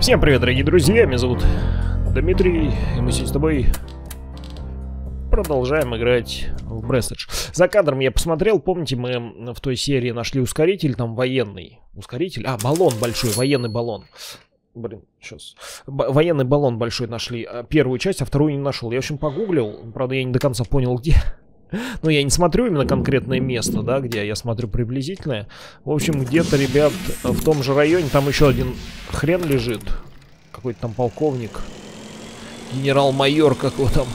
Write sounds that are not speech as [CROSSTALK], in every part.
Всем привет, дорогие друзья, меня зовут Дмитрий, и мы сегодня с тобой продолжаем играть в Брестедж. За кадром я посмотрел, помните, мы в той серии нашли ускоритель, там военный. Ускоритель? А, баллон большой, военный баллон. Блин, сейчас. Б военный баллон большой нашли. А, первую часть, а вторую не нашел. Я, в общем, погуглил, правда, я не до конца понял, где. Ну, я не смотрю именно конкретное место, да, где я смотрю приблизительное. В общем, где-то, ребят, в том же районе, там еще один хрен лежит. Какой-то там полковник. Генерал-майор, как его там.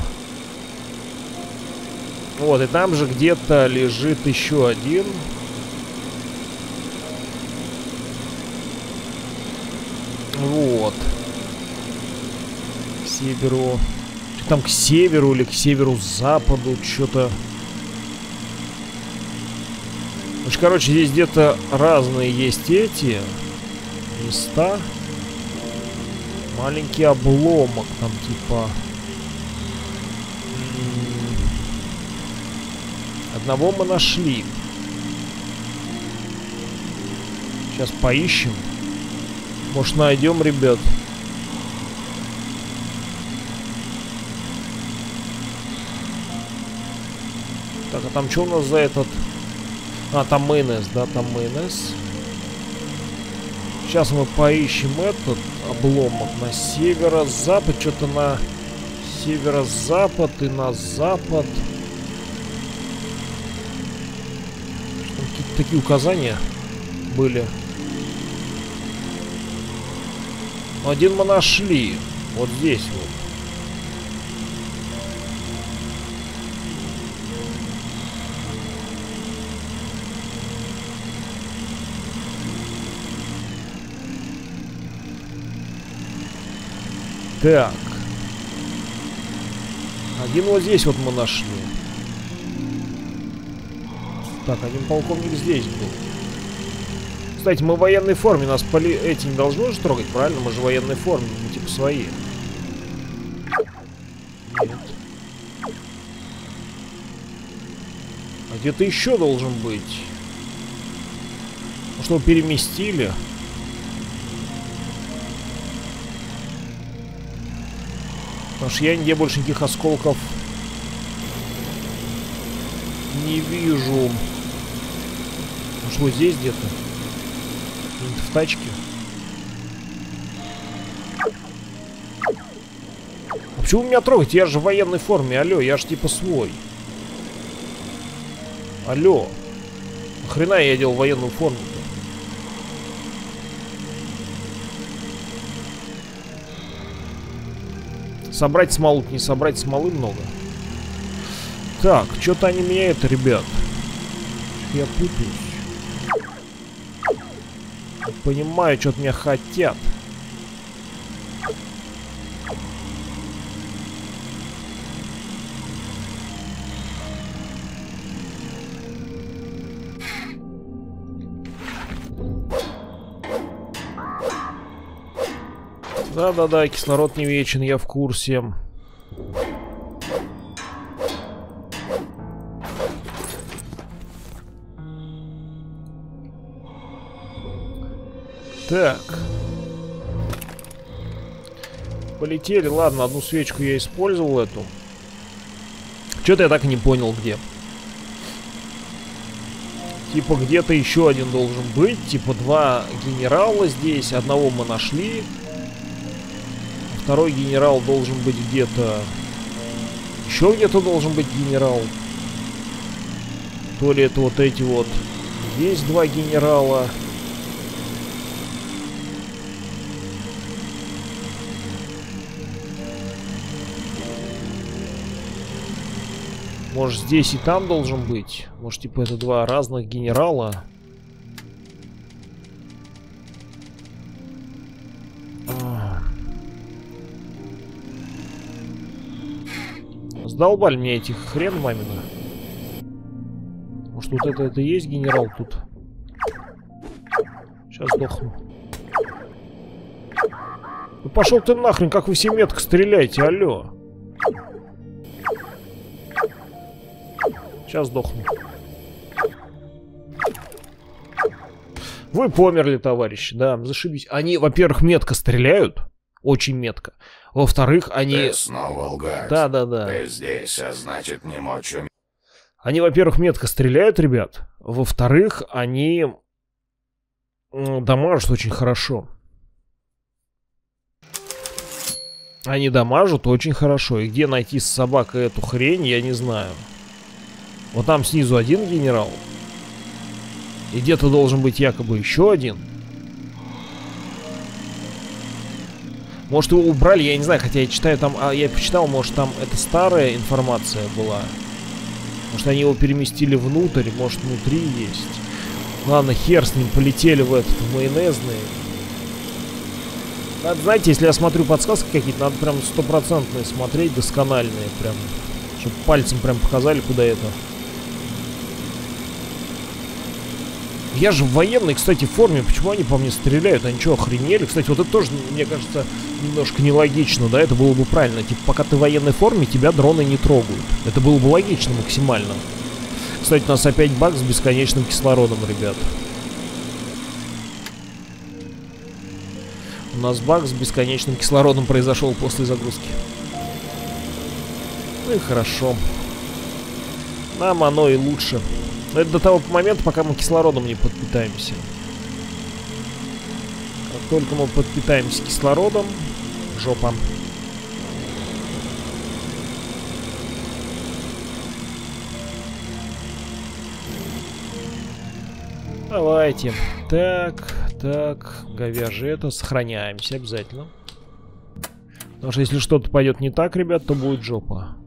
Вот, и там же где-то лежит еще один. Вот. Северу. Там к северу или к северу-западу что-то. Значит, короче, здесь где-то разные есть эти места. Маленький обломок там типа... Одного мы нашли. Сейчас поищем. Может найдем, ребят а там что у нас за этот... А, там майонез, да, там майонез. Сейчас мы поищем этот обломок на северо-запад. Что-то на северо-запад и на запад. Какие-то такие указания были. Один мы нашли. Вот здесь вот. Так. Один вот здесь вот мы нашли. Так, один полковник здесь был. Кстати, мы в военной форме. Нас поли... эти не должны же трогать, правильно? Мы же в военной форме, мы типа свои. Нет. А где-то еще должен быть. Может, его переместили? Потому что я нигде больше никаких осколков не вижу. Может, вот здесь где-то? В тачке? А почему меня трогаете? Я же в военной форме. Алло, я же типа свой. Алло. Нахрена я одел военную форму? Собрать смолу, не собрать смолы много. Так, что-то они меня это, ребят. Я путаюсь. Понимаю, что от меня хотят. Да-да-да, кислород не вечен, я в курсе. Так. Полетели. Ладно, одну свечку я использовал эту. Что-то я так и не понял, где. Типа где-то еще один должен быть. Типа два генерала здесь. Одного мы нашли. Второй генерал должен быть где-то... Еще где-то должен быть генерал. То ли это вот эти вот... Есть два генерала. Может здесь и там должен быть? Может типа это два разных генерала? Сдолбали мне этих хрен мамина. Может вот это, это и есть генерал тут? Сейчас сдохну. Ну пошел ты нахрен, как вы все метко стреляете, алло. Сейчас сдохну. Вы померли, товарищи, да, зашибись. Они, во-первых, метко стреляют, очень метко. Во-вторых, они... Ты снова лгать. Да, да, да. Ты здесь, а значит не мочь Они, во-первых, метко стреляют, ребят. Во-вторых, они дамажат очень хорошо. Они дамажат очень хорошо. И где найти с собакой эту хрень, я не знаю. Вот там снизу один генерал. И где-то должен быть якобы еще один. Может его убрали, я не знаю, хотя я читаю там, а я почитал, может там это старая информация была. Может они его переместили внутрь, может внутри есть. Ладно, хер с ним, полетели в этот, в майонезный. Надо, знаете, если я смотрю подсказки какие-то, надо прям стопроцентные смотреть, доскональные прям. Чтобы пальцем прям показали, куда это. Я же в военной, кстати, форме. Почему они по мне стреляют? Они что, охренели? Кстати, вот это тоже, мне кажется, немножко нелогично, да? Это было бы правильно. Типа, пока ты в военной форме, тебя дроны не трогают. Это было бы логично максимально. Кстати, у нас опять баг с бесконечным кислородом, ребят. У нас баг с бесконечным кислородом произошел после загрузки. Ну и хорошо. Нам оно и лучше. Но это до того момента, пока мы кислородом не подпитаемся. Как только мы подпитаемся кислородом, жопа. Давайте. Так, так, говяжье это. Сохраняемся обязательно. Потому что если что-то пойдет не так, ребят, то будет жопа.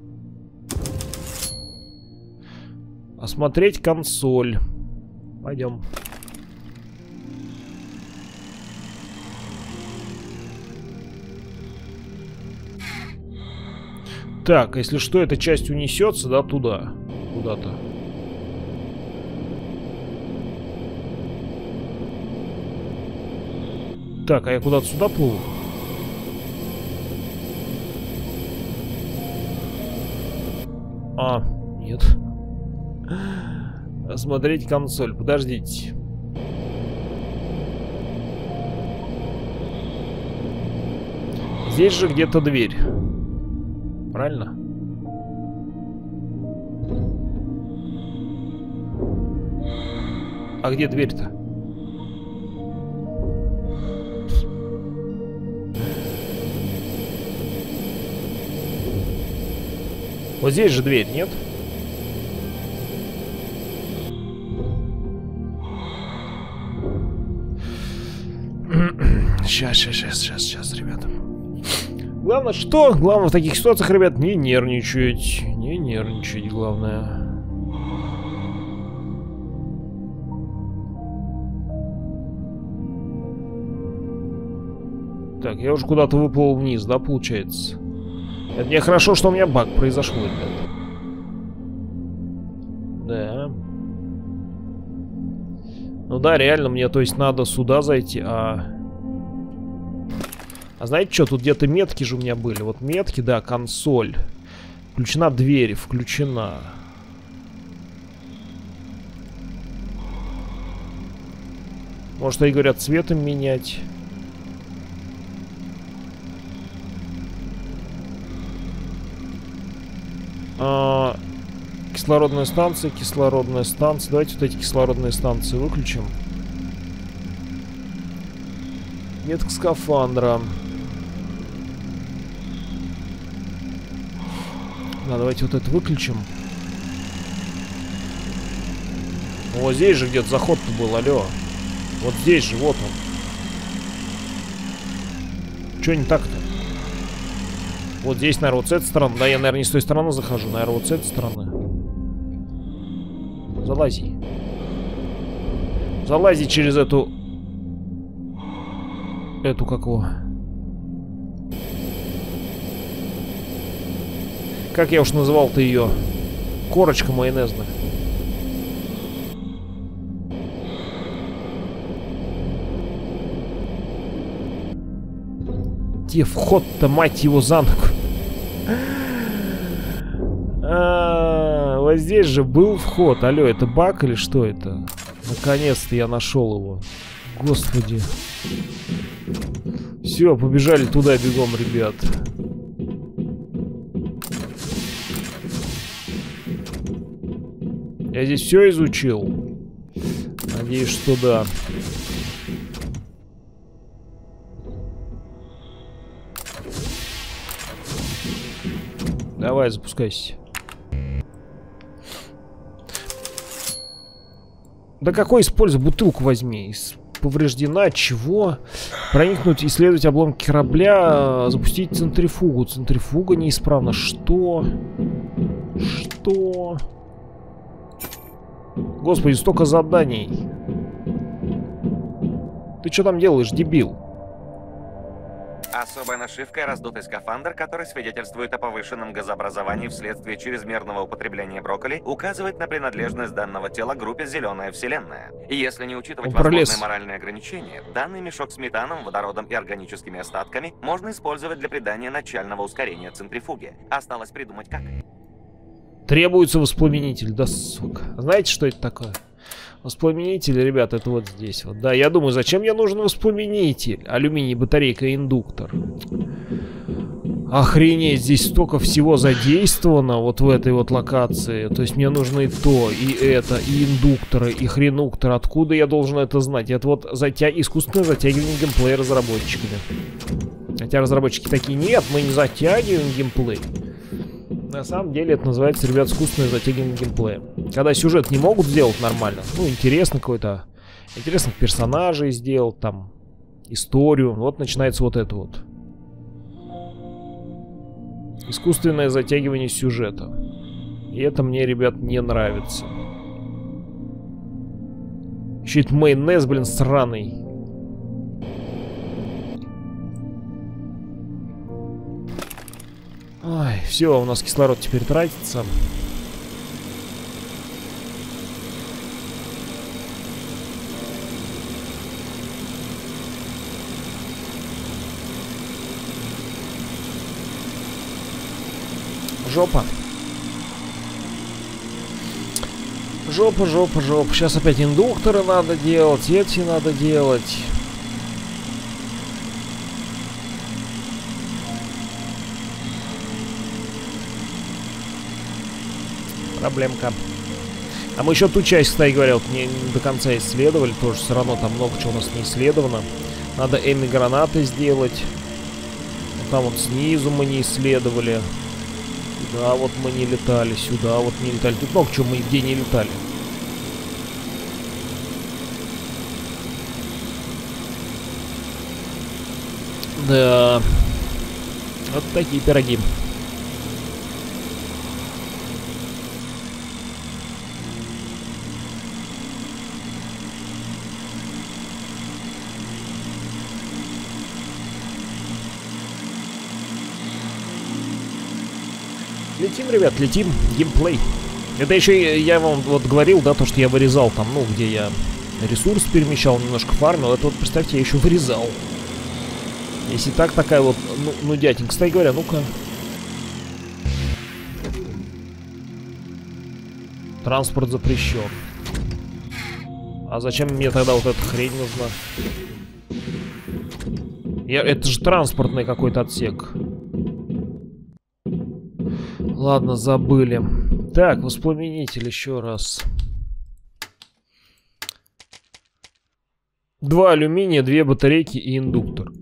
Осмотреть консоль. Пойдем. Так, если что, эта часть унесется, да, туда. Куда-то. Так, а я куда-то сюда плыву? А, нет. Осмотреть консоль. Подождите. Здесь же где-то дверь. Правильно? А где дверь-то? Вот здесь же дверь, нет? Нет. Сейчас, сейчас, сейчас, сейчас, сейчас, ребята. Главное что? Главное в таких ситуациях, ребят, не нервничать. Не нервничать, главное. Так, я уже куда-то выплыл вниз, да, получается? Это не хорошо, что у меня баг произошел, ребят. Да. Ну да, реально, мне, то есть, надо сюда зайти, а... А знаете что, тут где-то метки же у меня были. Вот метки, да, консоль. Включена дверь, включена. Может, они говорят, цветом менять. А, кислородная станция, кислородная станция. Давайте вот эти кислородные станции выключим. Метка скафандра. Да, давайте вот это выключим. Вот здесь же где-то заход-то был, алло. Вот здесь же, вот он. Че не так-то? Вот здесь, наверное, вот с этой стороны. Да, я, наверное, не с той стороны захожу. Наверное, вот с этой стороны. Залази. Залази через эту... Эту как Как я уж называл-то ее? Корочка майонезная. Где вход-то, мать его, за ногу? А, вот здесь же был вход. Алло, это баг или что это? Наконец-то я нашел его. господи. Все, побежали туда бегом, ребят. Я здесь все изучил. Надеюсь, что да. Давай, запускайся. Да какой используй? Бутылку возьми. Повреждена, чего? Проникнуть, исследовать обломки корабля, запустить центрифугу. Центрифуга неисправна. Что? Что? Господи, столько заданий. Ты что там делаешь, дебил? Особая нашивка – раздутый скафандр, который свидетельствует о повышенном газообразовании вследствие чрезмерного употребления брокколи, указывает на принадлежность данного тела группе «Зеленая Вселенная». И если не учитывать возможные моральные ограничения, данный мешок с метаном, водородом и органическими остатками можно использовать для придания начального ускорения центрифуге. Осталось придумать как. Требуется воспламенитель, да сука. Знаете, что это такое? Воспламенитель, ребят, это вот здесь вот. Да, я думаю, зачем мне нужен воспламенитель? Алюминий, батарейка, индуктор. Охренеть, здесь столько всего задействовано вот в этой вот локации. То есть мне нужно и то, и это, и индукторы, и хренуктор. Откуда я должен это знать? Это вот затя... искусственное затягивание геймплея разработчиками. Хотя разработчики такие, нет, мы не затягиваем геймплей. На самом деле это называется, ребят, искусственное затягивание геймплея. Когда сюжет не могут сделать нормально, ну, интересно какой-то, интересных персонажей сделать, там, историю, вот начинается вот это вот. Искусственное затягивание сюжета. И это мне, ребят, не нравится. Еще это майонез, блин, сраный. Все, у нас кислород теперь тратится. Жопа. Жопа, жопа, жопа. Сейчас опять индукторы надо делать, эти надо делать. Проблемка. А мы еще ту часть, кстати говоря, вот не, не до конца исследовали. Тоже все равно там много чего у нас не исследовано. Надо эми гранаты сделать. Вот там вот снизу мы не исследовали. Да, вот мы не летали. Сюда вот не летали. Тут много чего мы где не летали. Да. Вот такие пироги. Летим, ребят, летим. Геймплей. Это еще я вам вот говорил, да, то, что я вырезал там, ну, где я ресурс перемещал, немножко фармил. Это вот, представьте, я еще вырезал. Если так, такая вот, ну, ну дяденька. Кстати говоря, ну-ка. Транспорт запрещен. А зачем мне тогда вот эта хрень нужна? Я, это же транспортный какой-то отсек. Ладно, забыли. Так, воспламенитель еще раз. Два алюминия, две батарейки и индуктор.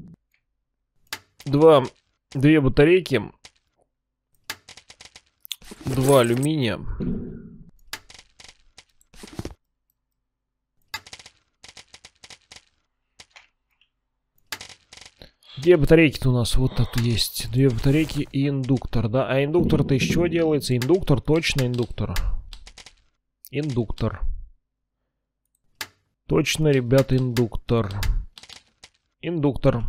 Два, две батарейки. Два алюминия. Где батарейки-то у нас? Вот тут есть. Две батарейки и индуктор, да? А индуктор-то из чего делается? Индуктор, точно индуктор. Индуктор. Точно, ребята, индуктор. Индуктор.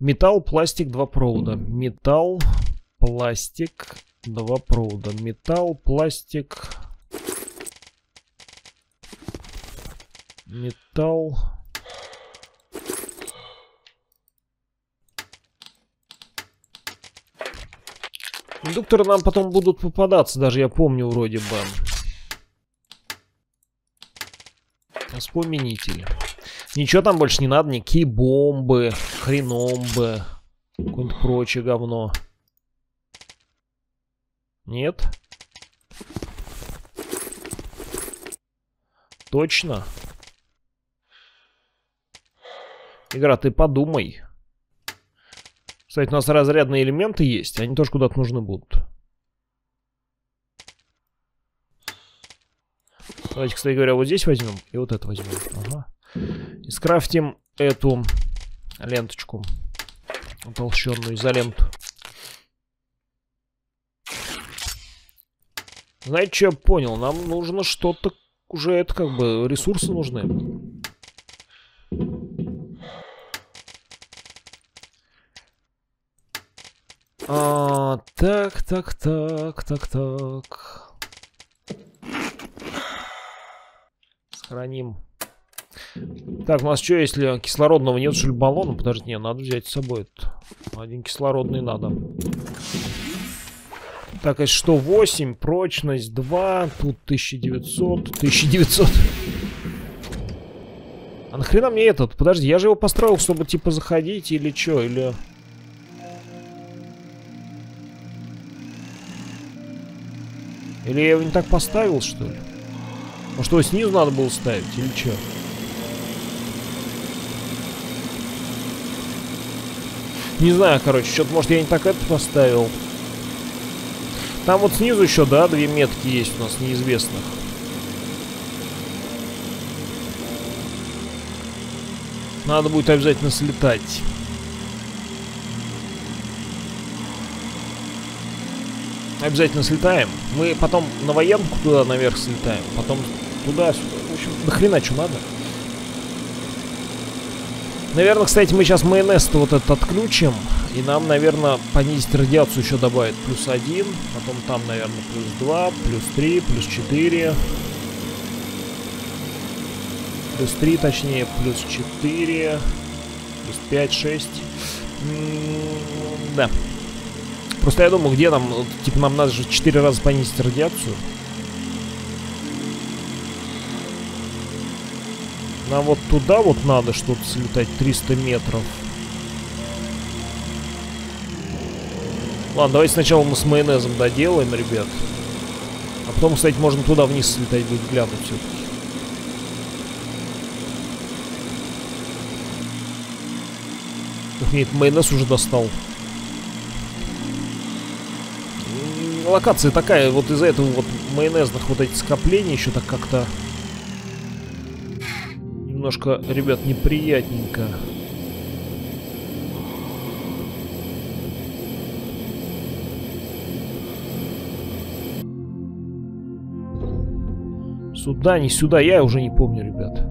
Металл, пластик, два провода. Металл, пластик, два провода. Металл, пластик. Металл. Индукторы нам потом будут попадаться, даже я помню вроде бы. Вспоминитель. Ничего там больше не надо, никакие бомбы, хреномбы, какое-нибудь прочее говно. Нет? Точно? Игра, ты подумай. Кстати, у нас разрядные элементы есть, они тоже куда-то нужны будут. Давайте, кстати говоря, вот здесь возьмем и вот это возьмем. Ага. И скрафтим эту ленточку. Утолщенную изоленту. Знаете, что я понял? Нам нужно что-то... Уже это как бы ресурсы нужны. А, так, так, так, так, так. Сохраним. Так, у нас что, если кислородного нет, что ли, баллона? Подожди, не, надо взять с собой. Это. Один кислородный надо. Так, это что, 8, прочность 2, тут 1900, 1900. А нахрена мне этот? Подожди, я же его построил, чтобы, типа, заходить или что, или... Или я его не так поставил, что ли? Может, его снизу надо было ставить, или что? Не знаю, короче, что-то, может, я не так это поставил. Там вот снизу еще, да, две метки есть у нас неизвестных. Надо будет обязательно слетать. Обязательно слетаем. Мы потом на военку туда наверх слетаем. Потом туда-сюда. В общем, до хрена что надо. Наверное, кстати, мы сейчас майонез-то вот этот отключим. И нам, наверное, понизить радиацию еще добавит плюс один. Потом там, наверное, плюс два, плюс три, плюс четыре. Плюс три, точнее, плюс четыре. Плюс пять, шесть. да. Просто я думаю, где нам, типа, нам надо же 4 раза понизить радиацию. Нам вот туда вот надо что-то слетать, 300 метров. Ладно, давайте сначала мы с майонезом доделаем, ребят. А потом, кстати, можно туда вниз слетать будет глянуть все-таки. Нет, майонез уже достал. Локация такая, вот из-за этого вот майонезных вот этих скоплений еще так как-то немножко, ребят, неприятненько. Сюда, не сюда, я уже не помню, ребят.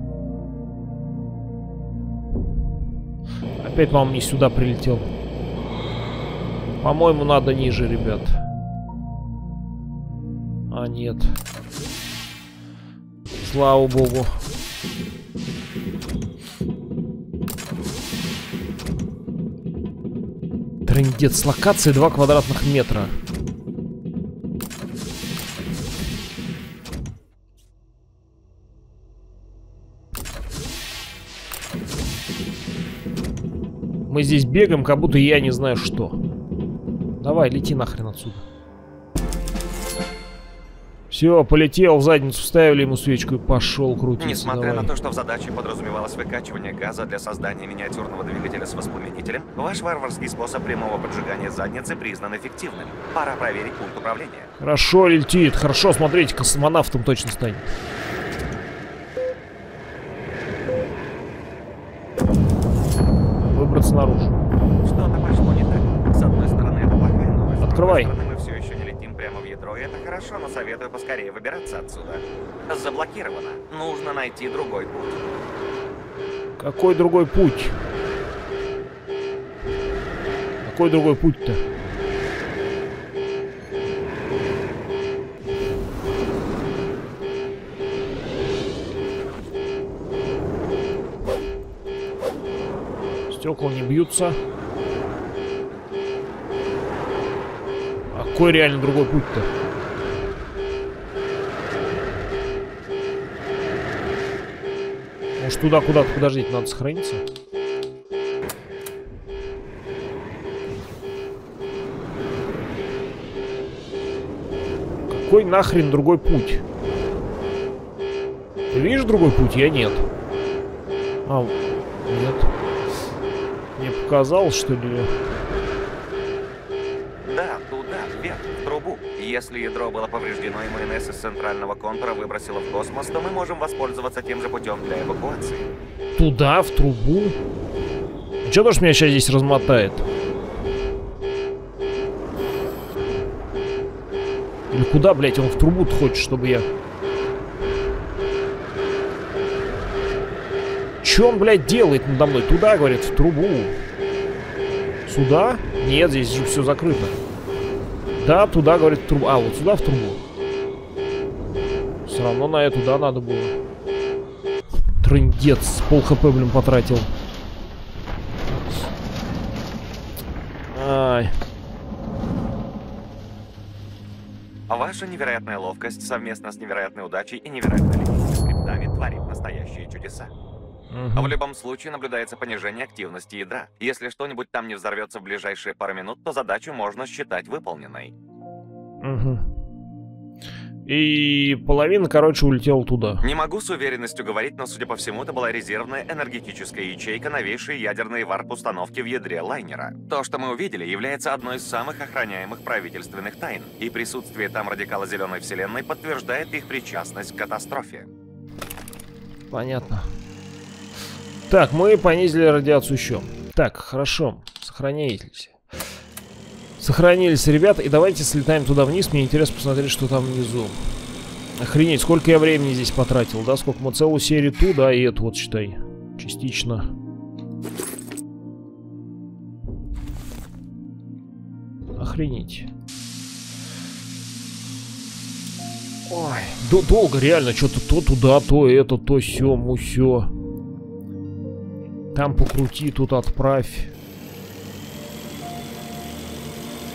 Опять, по-моему, не сюда прилетел. По-моему, надо ниже, ребят. А, нет. Слава богу. Трендец. Локация 2 квадратных метра. Мы здесь бегаем, как будто я не знаю что. Давай, лети нахрен отсюда. Все, полетел, в задницу вставили ему свечку и пошел крутиться. Несмотря Давай. на то, что в задаче подразумевалось выкачивание газа для создания миниатюрного двигателя с воспламенителем, ваш варварский способ прямого поджигания задницы признан эффективным. Пора проверить пульт управления. Хорошо летит, хорошо, смотрите, космонавтом точно станет. Выбраться наружу. Что-то пошло не так. С одной стороны, это плохая новость. Открывай. Стороны, мы все еще не летим прямо в ядро, и это хорошо, но советую поскорее выбираться отсюда. Заблокировано. Нужно найти другой путь. Какой другой путь? Какой другой путь-то? Стекла не бьются. А какой реально другой путь-то? Может туда куда-то, подождите, надо сохраниться? Какой нахрен другой путь? Ты видишь другой путь? Я нет. А, нет. Мне показалось, что ли... Если ядро было повреждено и майонез из центрального контура выбросило в космос, то мы можем воспользоваться тем же путем для эвакуации. Туда, в трубу? Че тоже меня сейчас здесь размотает? Или куда, блядь, он в трубу хочет, чтобы я... Че он, блядь, делает надо мной? Туда, говорит, в трубу. Сюда? Нет, здесь же все закрыто. Да, туда, говорит, в. А, вот сюда, в трубу. Все равно на эту, да, надо было. Трындец, пол хп, блин, потратил. Ай. Ваша невероятная ловкость совместно с невероятной удачей и невероятной скриптами творит настоящие чудеса. А в любом случае наблюдается понижение активности ядра. Если что-нибудь там не взорвется в ближайшие пару минут, то задачу можно считать выполненной. Мгм. И половина, короче, улетела туда. Не могу с уверенностью говорить, но, судя по всему, это была резервная энергетическая ячейка новейшей ядерной варп-установки в ядре лайнера. То, что мы увидели, является одной из самых охраняемых правительственных тайн, и присутствие там радикала Зеленой Вселенной подтверждает их причастность к катастрофе. Понятно. Так, мы понизили радиацию еще. Так, хорошо. Сохранились. Сохранились, ребята. И давайте слетаем туда вниз. Мне интересно посмотреть, что там внизу. Охренеть, сколько я времени здесь потратил, да? Сколько мы целую серию ту, да, и эту вот, считай. Частично. Охренеть. Ой, до- долго, реально, что-то то туда, то это, то сё, мусё. Там покрути, тут отправь.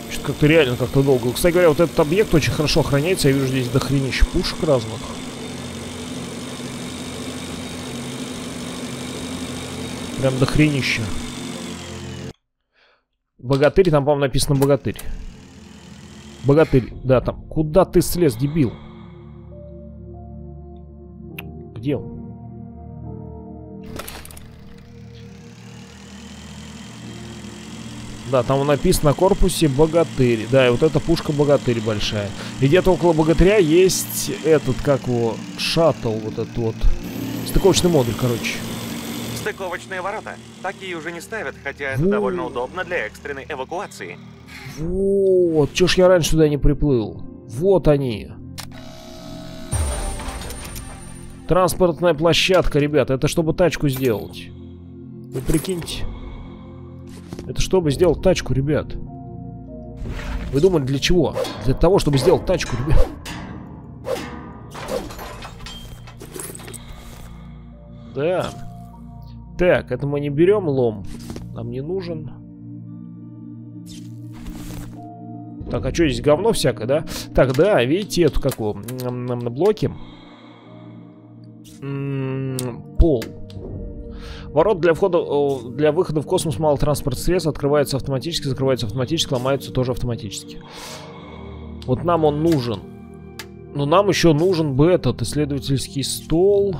Что-то как-то реально как-то долго. Кстати говоря, вот этот объект очень хорошо охраняется. Я вижу здесь дохренища пушек разных. Прям дохренища. Богатырь, там, по-моему, написано богатырь. Богатырь, да, там. Куда ты слез, дебил? Где он? Да, там написано на корпусе богатырь. Да, и вот эта пушка богатырь большая. И где-то около богатыря есть этот, как его, шаттл, вот этот вот. Стыковочный модуль, короче. Стыковочные ворота. Такие уже не ставят, хотя это Во. довольно удобно для экстренной эвакуации. Вот, чё ж я раньше туда не приплыл? Вот они. Транспортная площадка, ребята. Это чтобы тачку сделать. Вы прикиньте. Это чтобы сделать тачку, ребят. Вы думали, для чего? Для того, чтобы сделать тачку, ребят. Да. Так, это мы не берем лом. Нам не нужен. Так, а что здесь говно всякое, да? Так, да, видите эту какую? На блоке. Пол. Ворот для входа, для выхода в космос мало транспортных средств открываются автоматически, закрываются автоматически, ломаются тоже автоматически. Вот нам он нужен. Но нам еще нужен бы этот исследовательский стол.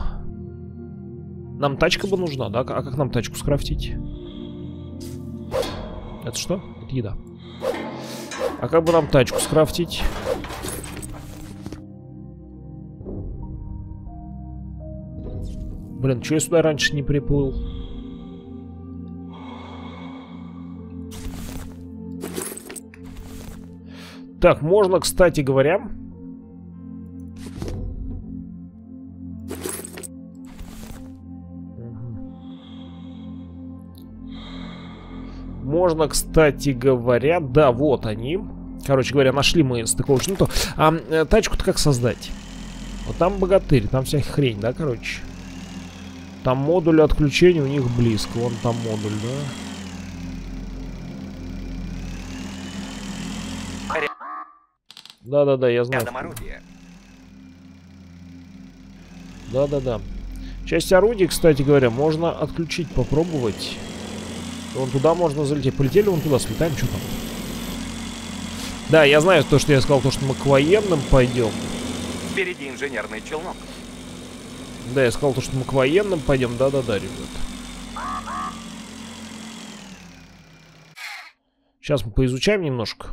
Нам тачка бы нужна, да? А как нам тачку скрафтить? Это что? Это еда. А как бы нам тачку скрафтить? Блин, что я сюда раньше не приплыл? Так, можно, кстати говоря... Можно, кстати говоря, да, вот они. Короче говоря, нашли мы стыковочную. Ну, а э, тачку-то как создать? Вот там богатырь, там вся хрень, да, короче? Там модуль отключения у них близко. Вон там модуль, да? Да-да-да, я знаю. Да-да-да. Часть орудий, кстати говоря, можно отключить, попробовать. Вон туда можно залететь. Полетели вон туда, слетаем, что там? Да, я знаю то, что я сказал, то, что мы к военным пойдем. Впереди инженерный челнок. Да, я сказал то, что мы к военным пойдем. Да-да-да, ребят. Сейчас мы поизучаем немножко.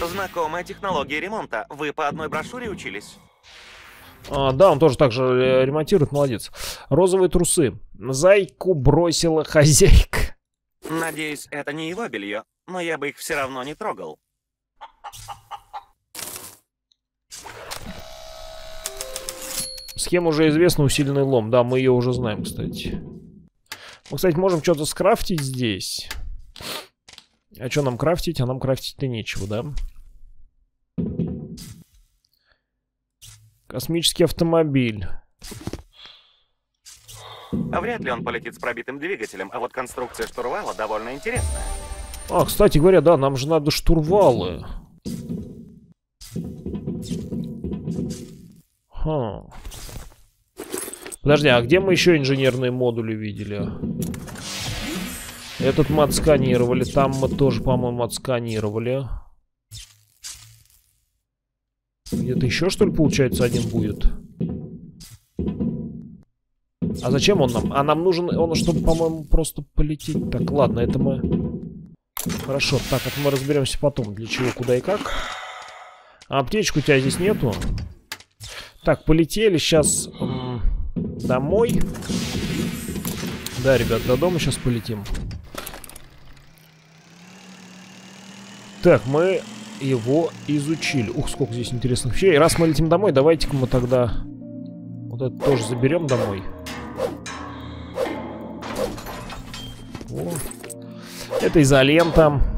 Знакомая технология ремонта. Вы по одной брошюре учились? А, да, он тоже так же э, ремонтирует, молодец. Розовые трусы. Зайку бросила хозяйка. Надеюсь, это не его белье, но я бы их все равно не трогал. Схема уже известна, усиленный лом. Да, мы ее уже знаем, кстати. Мы, кстати, можем что-то скрафтить здесь. А что нам крафтить? А нам крафтить-то нечего, да? Космический автомобиль. А вряд ли он полетит с пробитым двигателем, а вот конструкция штурвала довольно интересная. А, кстати говоря, да, нам же надо штурвалы. Подожди, а где мы еще инженерные модули видели? Этот мы отсканировали. Там мы тоже, по-моему, отсканировали. Где-то еще, что ли, получается, один будет? А зачем он нам? А нам нужен он, чтобы, по-моему, просто полететь. Так, ладно, это мы... Хорошо, так, это мы разберемся потом, для чего, куда и как. А аптечку у тебя здесь нету? Так, полетели сейчас домой. Да, ребят, до дома сейчас полетим. Так, мы его изучили. Ух, сколько здесь интересных вещей. Раз мы летим домой, давайте-ка мы тогда вот это тоже заберем домой. О. Это изолента.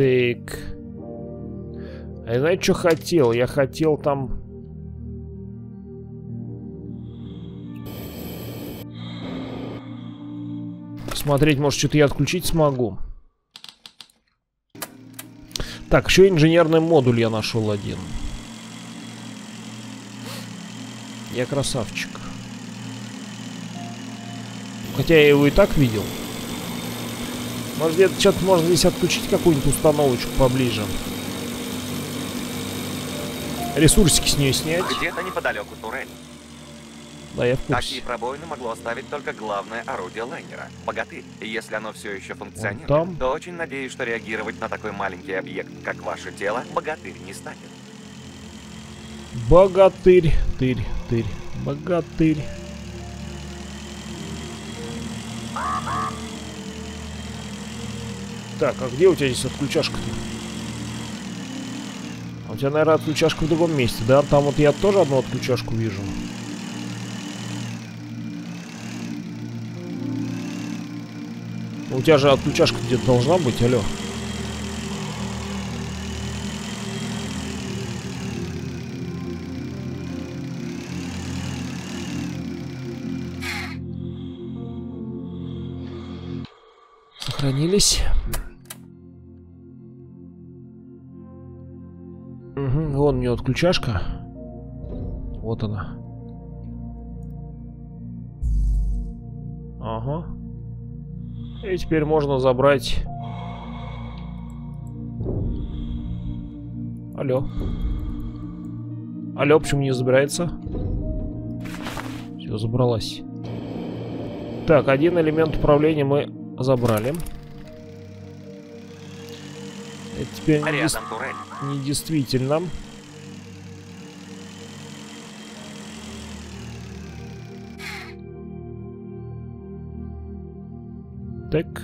Так. А я знаю, что хотел? Я хотел там... Смотреть, может, что-то я отключить смогу. Так, еще инженерный модуль я нашел один. Я красавчик. Хотя я его и так видел. Может, где-то что-то можно здесь отключить какую-нибудь установочку поближе. Ресурсики с нее снять. Где-то неподалеку турель. Да, я в курсе. Такие пробоины могло оставить только главное орудие лайнера — богатырь. Если оно все еще функционирует, там? то очень надеюсь, что реагировать на такой маленький объект, как ваше тело, богатырь не станет. Богатырь, тырь, тырь, богатырь. Так, а где у тебя здесь отключашка-то? А у тебя, наверное, отключашка в другом месте, да? Там вот я тоже одну отключашку вижу. У тебя же отключашка где-то должна быть, алло. Сохранились. Вон у нее отключашка. Вот она. Ага. И теперь можно забрать... Алло. Алло, почему не забирается? Все, забралась. Так, один элемент управления мы забрали. Это теперь не, дес... Не действительно. Так.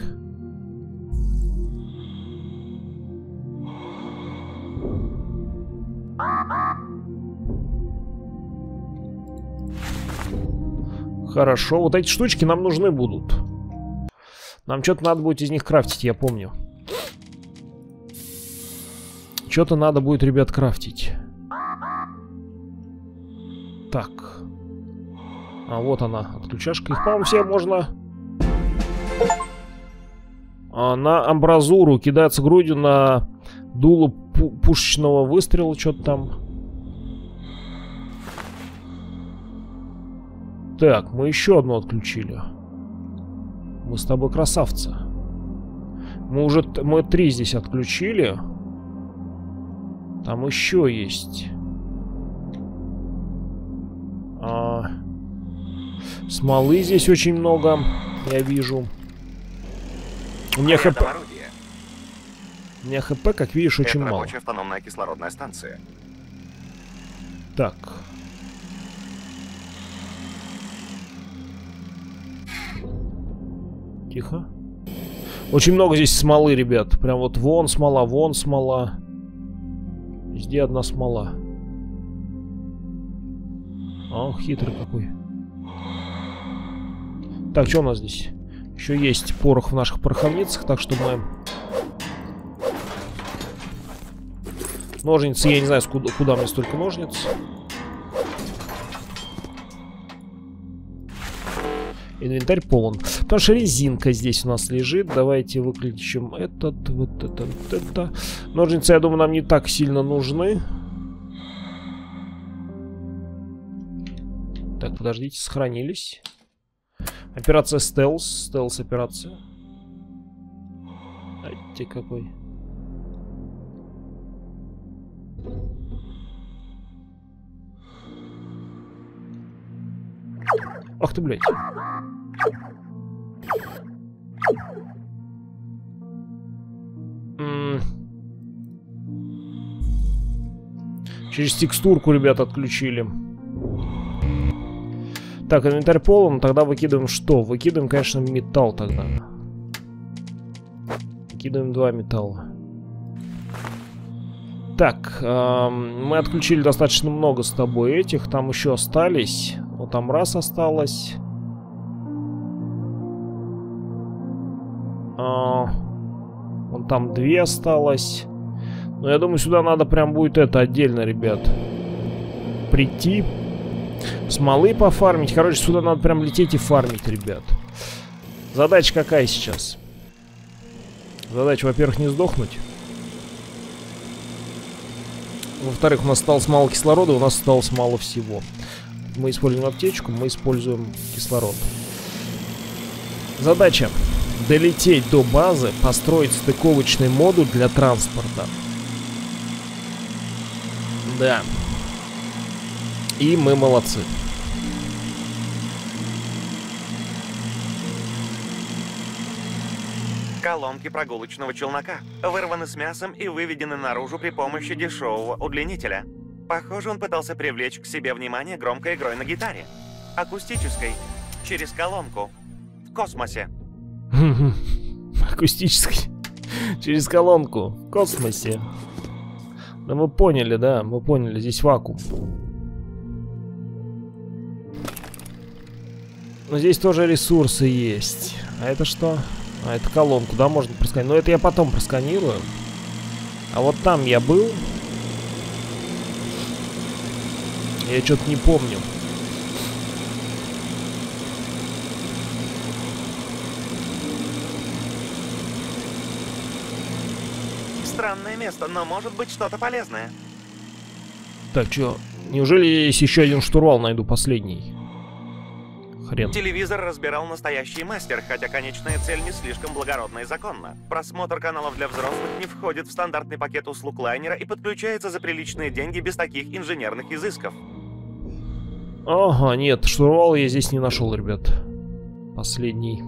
Хорошо, вот эти штучки нам нужны будут. Нам что-то надо будет из них крафтить, я помню. Что-то надо будет, ребят, крафтить. Так. А вот она, отключашка. Их, по-моему, все можно... А, на амбразуру кидается грудью на дуло пу пушечного выстрела, что-то там. Так, мы еще одну отключили. Мы с тобой красавцы. Мы уже мы три здесь отключили. Там еще есть. А, смолы здесь очень много, я вижу. У меня хп... У меня хп, как видишь, очень Это мало. рабочая автономная кислородная станция. Так. Тихо. Очень много здесь смолы, ребят. Прям вот вон смола, вон смола. Везде одна смола. А, хитрый какой. Так, что у нас здесь? Еще есть порох в наших пороховницах, так что мы... Ножницы, я не знаю, куда, куда мне столько ножниц. Инвентарь полон. Потому что резинка здесь у нас лежит. Давайте выключим этот, вот это, вот это. Ножницы, я думаю, нам не так сильно нужны. Так, подождите, сохранились. Операция стелс. Стелс операция. Айте какой. Ах ты, блядь. М. Через текстурку, ребят, отключили. Так, инвентарь полон. Тогда выкидываем что? Выкидываем, конечно, металл тогда. Выкидываем два металла. Так, эм, мы отключили достаточно много с тобой этих. Там еще остались. Вот там раз осталось. А, вон там две осталось. Но я думаю, сюда надо прям будет это отдельно, ребят. Прийти. Смолы пофармить. Короче, сюда надо прям лететь и фармить, ребят. Задача какая сейчас? Задача, во-первых, не сдохнуть. Во-вторых, у нас осталось мало кислорода, у нас осталось мало всего. Мы используем аптечку, мы используем кислород. Задача. Долететь до базы, построить стыковочный модуль для транспорта. Да. И мы молодцы. Колонки прогулочного челнока вырваны с мясом и выведены наружу при помощи дешевого удлинителя. Похоже, он пытался привлечь к себе внимание громкой игрой на гитаре. Акустической. Через колонку. В космосе. [LAUGHS] Акустический. Через колонку. В космосе. Да мы поняли, да, мы поняли. Здесь вакуум. Но здесь тоже ресурсы есть. А это что? А, это колонку, да, можно просканировать. Но это я потом просканирую. А вот там я был. Я что-то не помню. Странное место, но может быть что-то полезное. Так, что? Неужели я здесь еще один штурвал найду последний? Хрен. Телевизор разбирал настоящий мастер, хотя конечная цель не слишком благородна и законна. Просмотр каналов для взрослых не входит в стандартный пакет услуг лайнера и подключается за приличные деньги без таких инженерных изысков. Ага, нет, штурвал я здесь не нашел, ребят. Последний.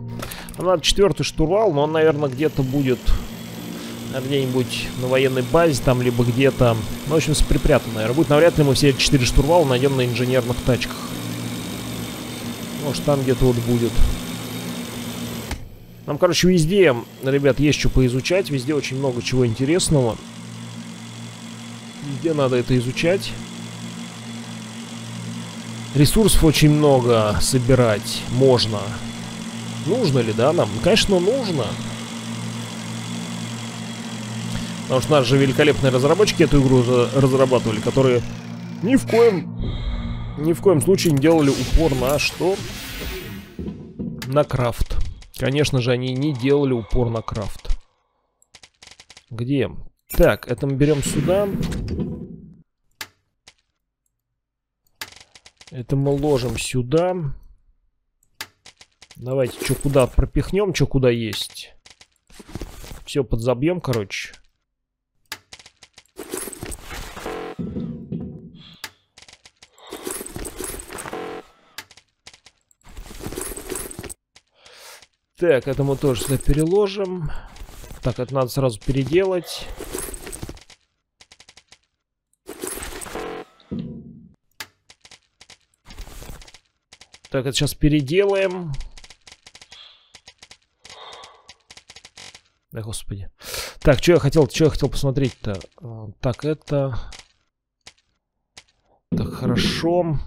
Нам надо четвертый штурвал, но он, наверное, где-то будет где-нибудь на военной базе там, либо где-то... Ну, в общем, припрятан, наверное, будет. Навряд ли мы все четыре штурвала найдем на инженерных тачках. Может, там где-то вот будет. Нам, короче, везде, ребят, есть что поизучать. Везде очень много чего интересного. Везде надо это изучать. Ресурсов очень много собирать можно. Нужно ли, да, нам? Конечно, нужно. Потому что наши великолепные разработчики эту игру разрабатывали, которые ни в коем, ни в коем случае не делали упор на что? На крафт. Конечно же, они не делали упор на крафт. Где? Так, это мы берем сюда. Это мы ложим сюда. Давайте, что куда пропихнем, что куда есть. Все подзабьем, короче. Так, это мы тоже сюда переложим. Так, это надо сразу переделать. Так, это сейчас переделаем. Да, господи. Так, что я хотел, что я хотел посмотреть-то? А, так, это... Так, хорошо.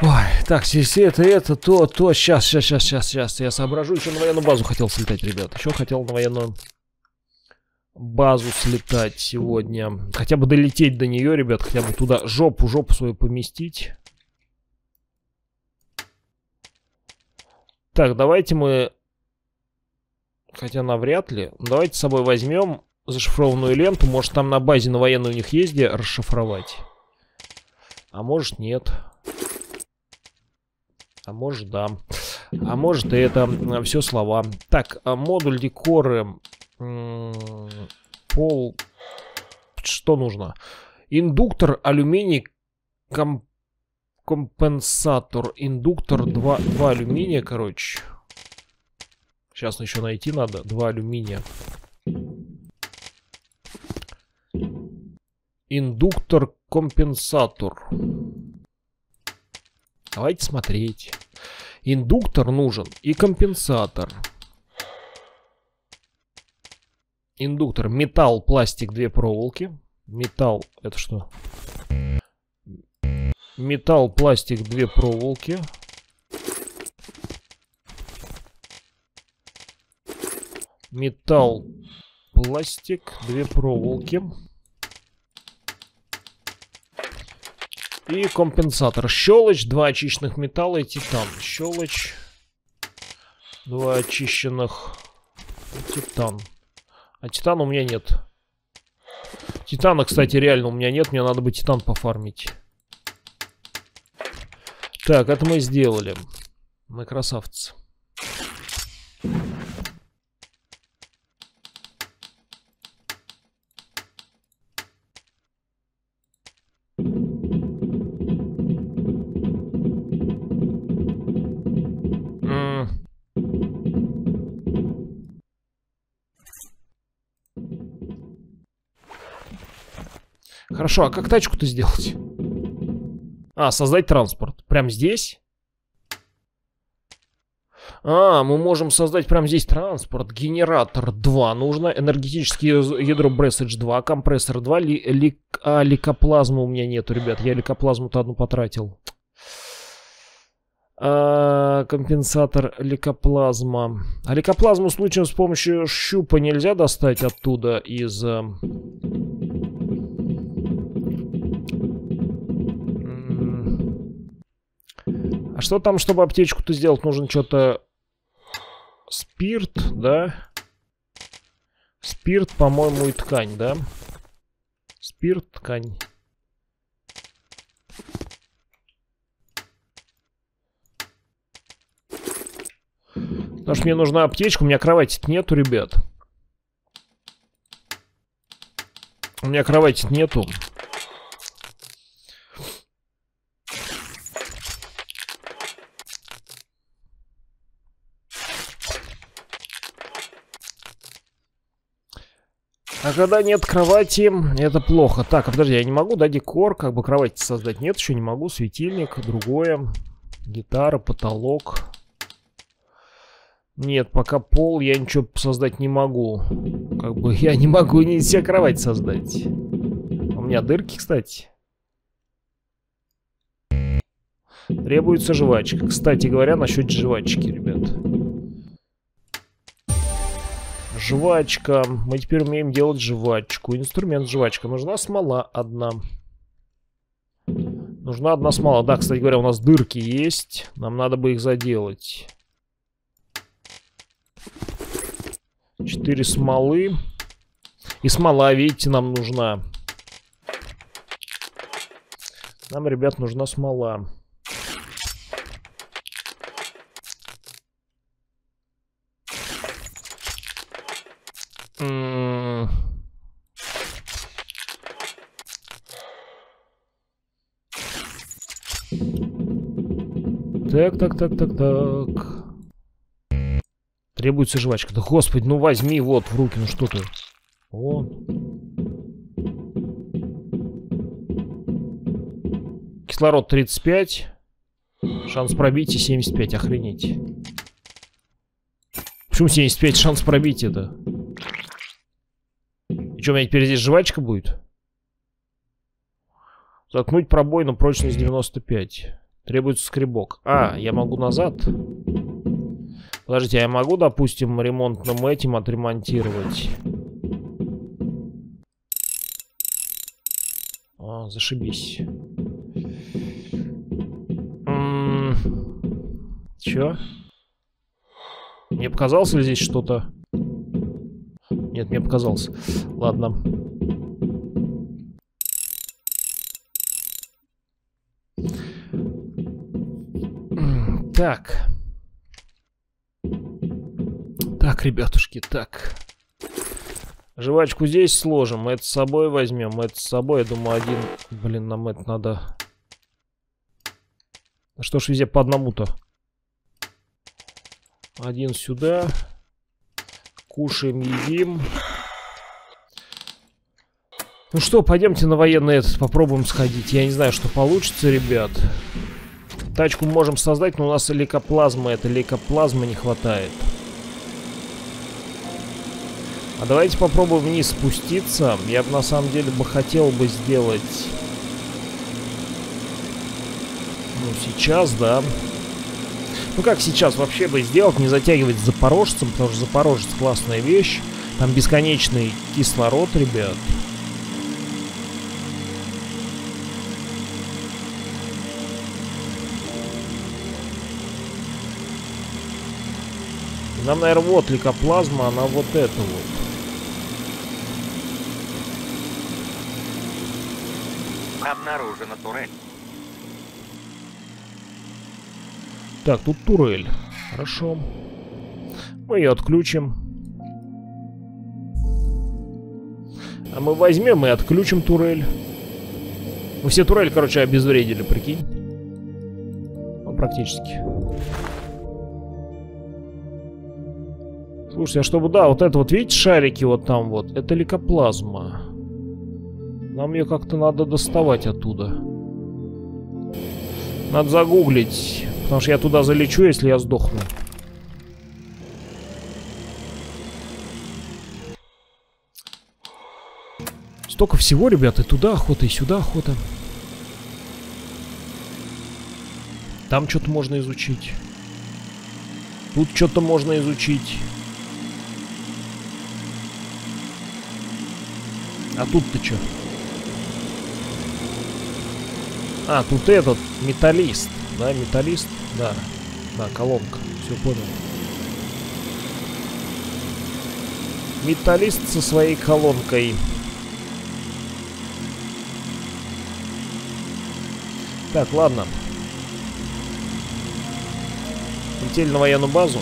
Ой, так, если это, это, то, то, сейчас, сейчас, сейчас, сейчас, сейчас, я соображу. Еще на военную базу хотел слетать, ребят. Еще хотел на военную базу слетать сегодня. Хотя бы долететь до нее, ребят, хотя бы туда жопу, жопу свою поместить. Так, давайте мы... Хотя навряд ли. Давайте с собой возьмем зашифрованную ленту. Может, там на базе на военной у них есть где расшифровать. А может, нет. А может, да. А может, и это все слова. Так, а модуль декоры. Пол... Что нужно? Индуктор, алюминий, комп компенсатор, индуктор, два, два алюминия, короче. Сейчас еще найти надо. Два алюминия. Индуктор, компенсатор. Давайте смотреть. Индуктор нужен и компенсатор. Индуктор. Металл, пластик, две проволоки. Металл, это что? Металл, пластик, две проволоки. Металл, пластик, две проволоки. И компенсатор. Щелочь, два очищенных металла и титан. Щелочь, два очищенных титан. А титана у меня нет. Титана, кстати, реально у меня нет. Мне надо бы титан пофармить. Так, это мы сделали. Мы красавцы. Хорошо, а как тачку-то сделать? А, создать транспорт. Прям здесь? А, мы можем создать прямо здесь транспорт. Генератор 2 нужно. Энергетическое ядро Бресседж 2. Компрессор 2. Ли, ли, а, ликоплазмы у меня нету, ребят. Я ликоплазму-то одну потратил. А, компенсатор ликоплазма. А ликоплазму случаем с помощью щупа нельзя достать оттуда из... А что там, чтобы аптечку-то сделать, нужен что-то... Спирт, да? Спирт, по-моему, и ткань, да? Спирт, ткань. Потому что мне нужна аптечка, у меня кровати нету, ребят. У меня кровати нету. А когда нет кровати, это плохо. Так, а подожди, я не могу, да, декор, как бы кровать создать? Нет, еще не могу. Светильник, другое. Гитара, потолок. Нет, пока пол я ничего создать не могу. Как бы я не могу ни себе кровать создать. У меня дырки, кстати. Требуется жвачка. Кстати говоря, насчет жвачки, ребят. Жвачка. Мы теперь умеем делать жвачку. Инструмент жвачка. Нужна смола одна. Нужна одна смола. Да, кстати говоря, у нас дырки есть. Нам надо бы их заделать. Четыре смолы. И смола, видите, нам нужна. Нам, ребят, нужна смола. Так, так, так, так, так. Требуется жвачка. Да господи, ну возьми вот в руки, ну что ты. Вот. Кислород 35. Шанс пробития 75, охренеть. Почему 75 шанс пробития это? И что, у меня теперь здесь жвачка будет? Заткнуть пробой на прочность 95. Требуется скребок. А, я могу назад. Подождите, а я могу, допустим, ремонтным этим отремонтировать? А, зашибись. Чё? Мне показалось ли здесь что-то? Нет, мне показалось. Ладно. Так. Так, ребятушки, так. Жвачку здесь сложим, это с собой возьмем, это с собой, я думаю, один... Блин, нам это надо... Что ж везде по одному-то? Один сюда. Кушаем, едим. Ну что, пойдемте на военный этот попробуем сходить. Я не знаю, что получится, ребят. Тачку можем создать, но у нас лейкоплазмы. Это лейкоплазмы не хватает. А давайте попробуем вниз спуститься. Я бы на самом деле бы хотел бы сделать... Ну, сейчас, да. Ну как сейчас вообще бы сделать, не затягивать с запорожцем, потому что запорожец классная вещь. Там бесконечный кислород, ребят. Нам, наверное, вот ликоплазма, она вот это вот. Обнаружена турель. Так, тут турель. Хорошо. Мы ее отключим. А мы возьмем и отключим турель. Мы все турель, короче, обезвредили, прикинь. Ну, практически. Слушайте, а чтобы, да, вот это вот, видите, шарики вот там вот, это ликоплазма. Нам ее как-то надо доставать оттуда. Надо загуглить. Потому что я туда залечу, если я сдохну. Столько всего, ребят, и туда охота, и сюда охота. Там что-то можно изучить. Тут что-то можно изучить. А тут-то что? А, тут этот, металлист. Да, металлист? Да. Да, колонка. Все понял. Металлист со своей колонкой. Так, ладно. Летели на военную базу.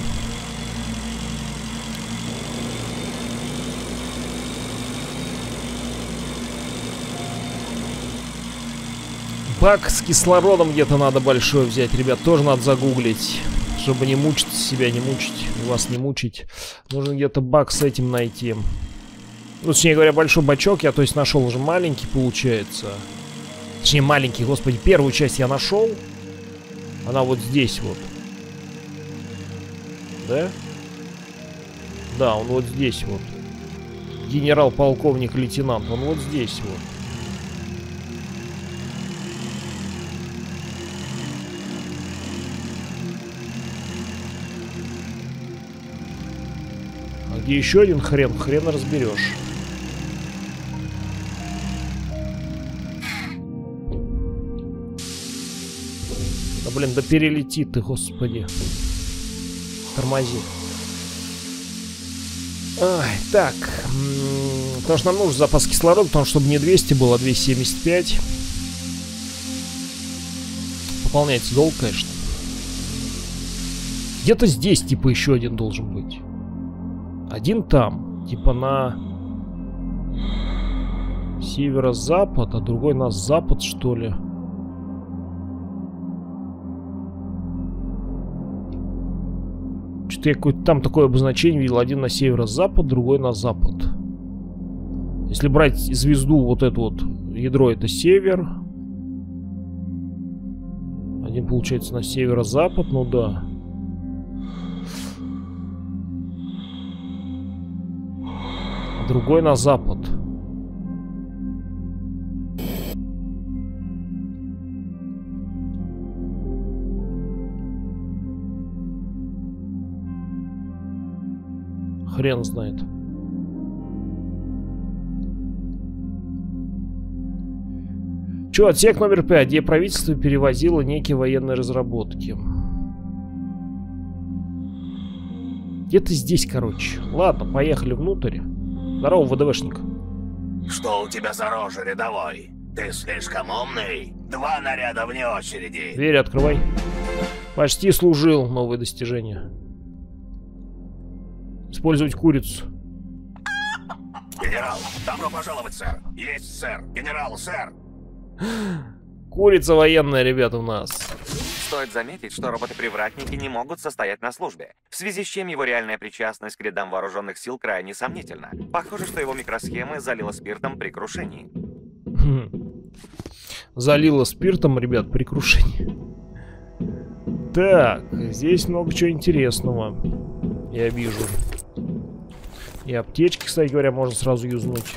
Бак с кислородом где-то надо большой взять, ребят. Тоже надо загуглить. Чтобы не мучить себя, не мучить. Вас не мучить. Нужно где-то бак с этим найти. Ну, точнее говоря, большой бачок я, то есть, нашел уже маленький, получается. Точнее, маленький, господи, первую часть я нашел. Она вот здесь вот. Да? Да, он вот здесь вот. Генерал-полковник, лейтенант. Он вот здесь вот. Где еще один хрен, хрен разберешь. Блин, да перелетит ты, господи. Тормози. Ай, так. Потому что нам нужен запас кислорода, потому что чтобы не 200 было, а 275. Пополняется долг, конечно. Где-то здесь, типа, еще один должен быть. Один там. Типа на северо-запад, а другой на запад, что ли. Что-то я какое-то там такое обозначение видел. Один на северо-запад, другой на запад. Если брать звезду, вот это вот ядро, это север. Один получается на северо-запад, ну да. Другой на запад. Хрен знает. Че, отсек номер 5, где правительство перевозило некие военные разработки. Где-то здесь, короче. Ладно, поехали внутрь. Здорово, ВДВшник. Что у тебя за рожа, рядовой? Ты слишком умный? Два наряда вне очереди. Дверь открывай. Почти служил. Новые достижения. Использовать курицу. Генерал, добро пожаловать, сэр. Есть, сэр. Генерал, сэр. Курица военная, ребята, у нас. Стоит заметить, что роботы-привратники не могут состоять на службе, в связи с чем его реальная причастность к рядам вооруженных сил крайне сомнительна. Похоже, что его микросхемы залило спиртом при крушении. Залило спиртом, ребят, при крушении. Так, здесь много чего интересного. Я вижу. И аптечки, кстати говоря, можно сразу юзнуть.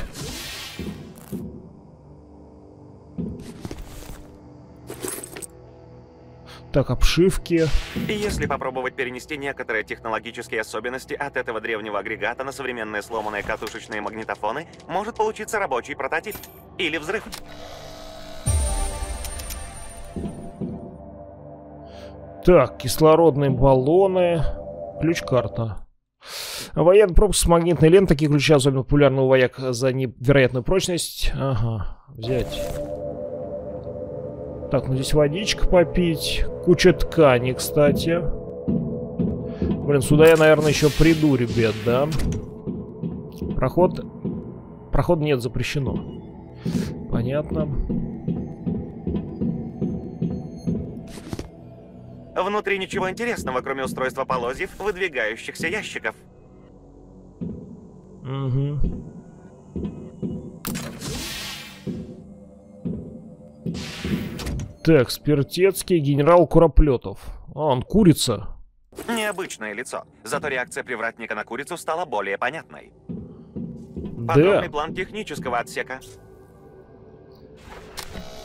Так, обшивки. И если попробовать перенести некоторые технологические особенности от этого древнего агрегата на современные сломанные катушечные магнитофоны, может получиться рабочий прототип. Или взрыв. Так, кислородные баллоны. Ключ-карта. Военный пропуск с магнитной лентой. Такие ключи особенно популярны у вояк за невероятную прочность. Ага, взять. Так, ну здесь водичка попить. Куча ткани, кстати. Блин, сюда я, наверное, еще приду, ребят, да? Проход... Проход нет, запрещено. Понятно. Внутри ничего интересного, кроме устройства полозьев, выдвигающихся ящиков. Угу. Так, Спиртецкий, генерал Куроплетов. А, он курица. Необычное лицо, зато реакция привратника на курицу стала более понятной. Подробный Да. план технического отсека.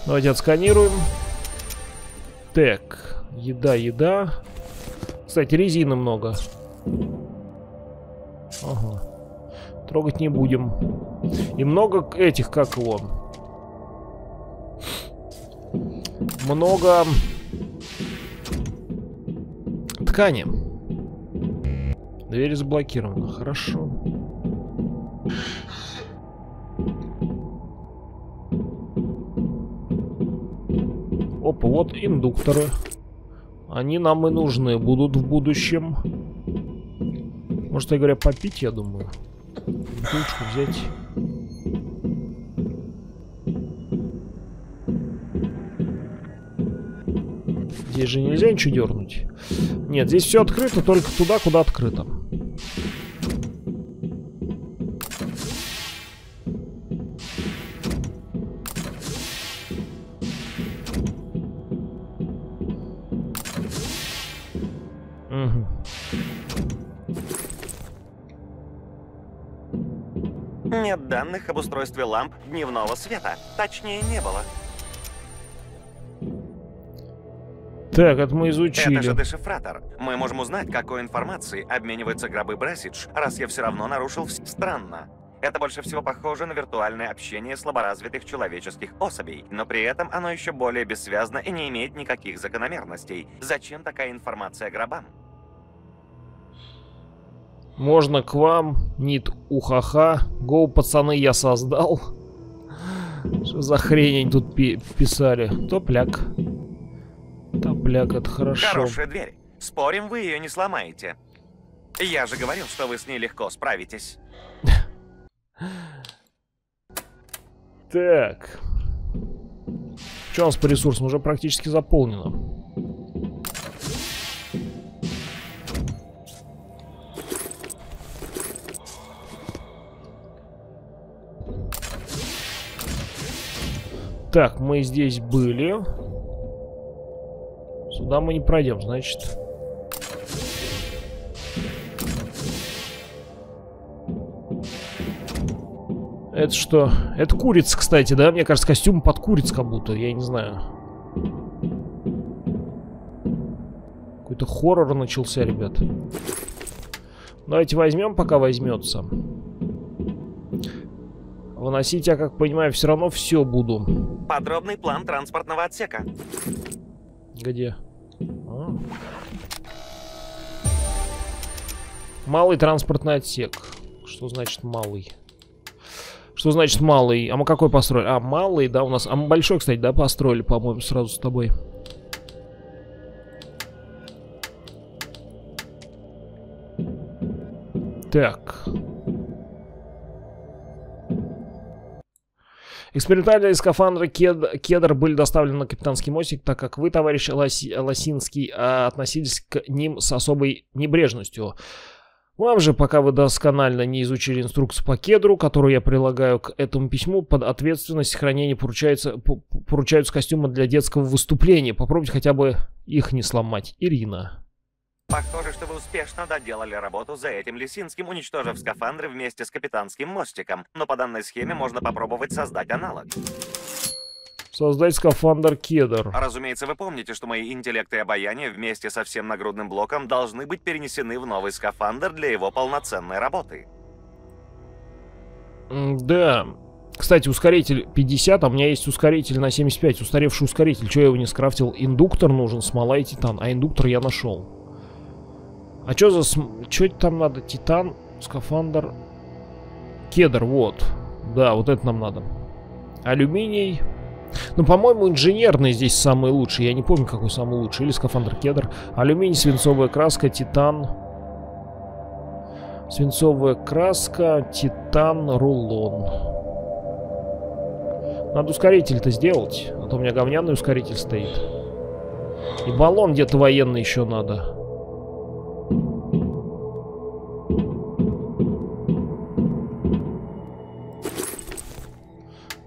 Давайте отсканируем. Так, еда, еда. Кстати, резины много. Ага. Трогать не будем. И много этих, как его. Много ткани. Дверь заблокирована. Хорошо. Опа, вот индукторы. Они нам и нужны будут в будущем. Может, я говоря, попить, я думаю. Бутылочку взять. Здесь же нельзя ничего дернуть. Нет, здесь все открыто, только туда, куда открыто. Нет данных об устройстве ламп дневного света. Точнее, не было. Так, это мы Это же изучили. дешифратор. Мы можем узнать, какой информацией обмениваются гробы Брессидж, раз я все равно нарушил вс- Странно. Это больше всего похоже на виртуальное общение слаборазвитых человеческих особей, но при этом оно еще более бессвязно и не имеет никаких закономерностей. Зачем такая информация гробам? Можно к вам, Нит Ухаха. Гоу, пацаны, я создал. Что за хрень они тут пи писали? Топляк. Топляк, это хорошо. Хорошая дверь. Спорим, вы ее не сломаете. Я же говорил, что вы с ней легко справитесь. [LAUGHS] Так. Что у нас по ресурсам? Уже практически заполнено. Так, мы здесь были. Сюда мы не пройдем, значит. Это что? Это курица, кстати, да? Мне кажется, костюм под куриц как будто, я не знаю. Какой-то хоррор начался, ребят. Давайте возьмем, пока возьмется. Выносить я, как понимаю, все равно все буду. Подробный план транспортного отсека. Где? А. Малый транспортный отсек. Что значит малый? Что значит малый? А мы какой построили? А, малый, да, у нас... А мы большой, кстати, да, построили, по-моему, сразу с тобой. Так. Экспериментальные скафандры кед... Кедр были доставлены на капитанский мостик, так как вы, товарищ Лоси... Лосинский, а, относились к ним с особой небрежностью. Вам же, пока вы досконально не изучили инструкцию по кедру, которую я прилагаю к этому письму, под ответственность хранения поручается, поручаются костюмы для детского выступления. Попробуйте хотя бы их не сломать. Ирина. Похоже, что вы успешно доделали работу за этим Лисинским, уничтожив скафандры вместе с капитанским мостиком. Но по данной схеме можно попробовать создать аналог. Создать скафандр кедр. Разумеется, вы помните, что мои интеллект и обаяние вместе со всем нагрудным блоком должны быть перенесены в новый скафандр для его полноценной работы. Да. Кстати, ускоритель 50, а у меня есть ускоритель на 75, устаревший ускоритель. Чего я его не скрафтил? Индуктор нужен, смола и титан. А индуктор я нашел. А что за... Что там надо? Титан, скафандр, кедр, вот. Да, вот это нам надо. Алюминий, ну, по-моему, инженерный здесь самый лучший. Я не помню, какой самый лучший. Или скафандр кедр. Алюминий, свинцовая краска, титан. Свинцовая краска, титан, рулон. Надо ускоритель-то сделать. А то у меня говняный ускоритель стоит. И баллон где-то военный еще надо.